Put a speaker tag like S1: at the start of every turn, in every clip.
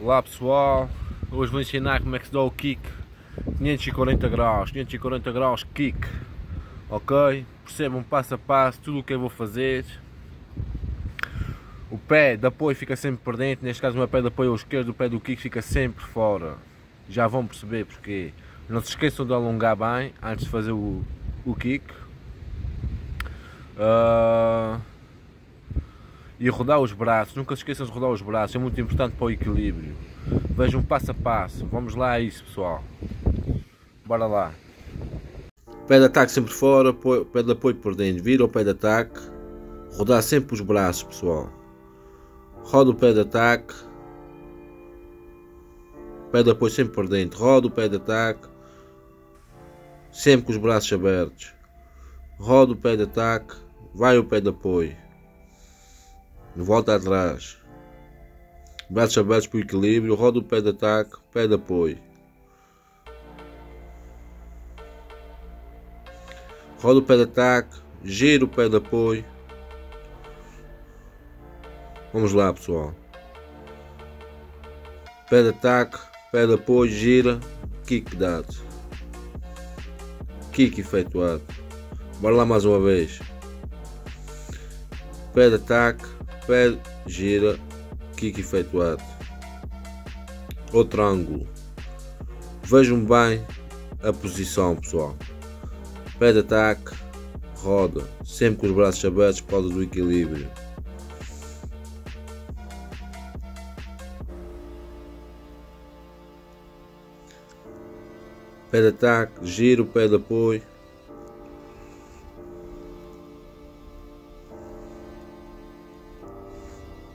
S1: Olá pessoal, hoje vou ensinar como é que se dá o kick 540 graus, 540 graus kick, ok? Percebam passo a passo tudo o que eu vou fazer. O pé de apoio fica sempre por dentro, neste caso o meu pé de apoio esquerdo, o pé do kick fica sempre fora. Já vão perceber porque. Não se esqueçam de alongar bem antes de fazer o, o kick. Uh e rodar os braços, nunca se esqueçam de rodar os braços, é muito importante para o equilíbrio. Vejam passo a passo, vamos lá a isso pessoal. Bora lá. Pé de ataque sempre fora, pé de apoio por dentro, vira o pé de ataque, rodar sempre os braços pessoal. Roda o pé de ataque, pé de apoio sempre por dentro, roda o pé de ataque, sempre com os braços abertos. Roda o pé de ataque, vai o pé de apoio volta atrás, braços abertos para o equilíbrio, roda o pé de ataque, pé de apoio. Roda o pé de ataque, gira o pé de apoio. Vamos lá pessoal. Pé de ataque, pé de apoio, gira, kick dado. Kick efetuado. Bora lá mais uma vez. Pé de ataque, pé gira, kick efetuado. Outro ângulo. Vejam bem a posição, pessoal. Pé de ataque, roda, sempre com os braços abertos por causa do equilíbrio. Pé de ataque, gira o pé de apoio.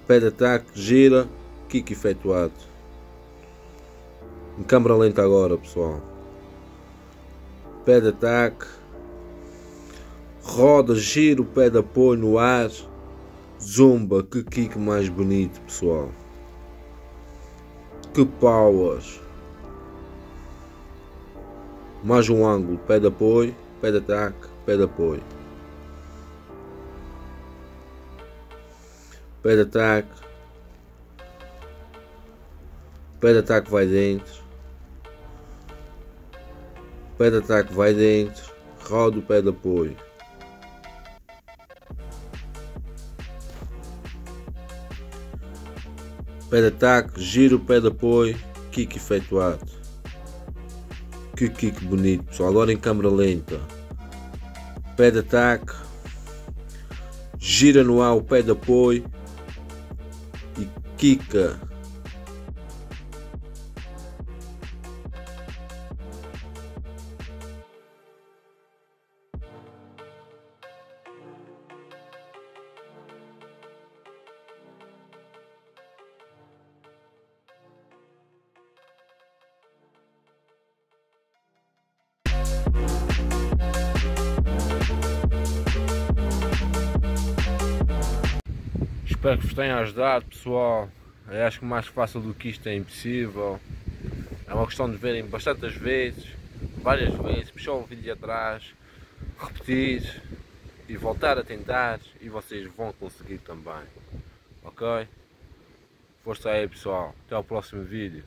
S1: Pé ataque, gira, kick efetuado. Em câmera lenta agora, pessoal. Pé ataque, roda, gira o pé de apoio no ar, zumba, que kick mais bonito, pessoal. Que power. Mais um ângulo, pé de apoio, pé de ataque, pé de apoio. Pé de ataque. Pé de ataque vai dentro. Pé de ataque vai dentro. Roda o pé de apoio. Pé de ataque, gira o pé de apoio, kick efetuado. Que kick bonito, pessoal. Agora em câmera lenta. Pé de ataque, gira no ar o pé de apoio, Kika. Espero que vos tenha ajudado pessoal. Eu acho que mais fácil do que isto é impossível. É uma questão de verem bastantes vezes, várias vezes, puxar um vídeo atrás, repetir e voltar a tentar e vocês vão conseguir também. Ok? Força aí pessoal. Até ao próximo vídeo.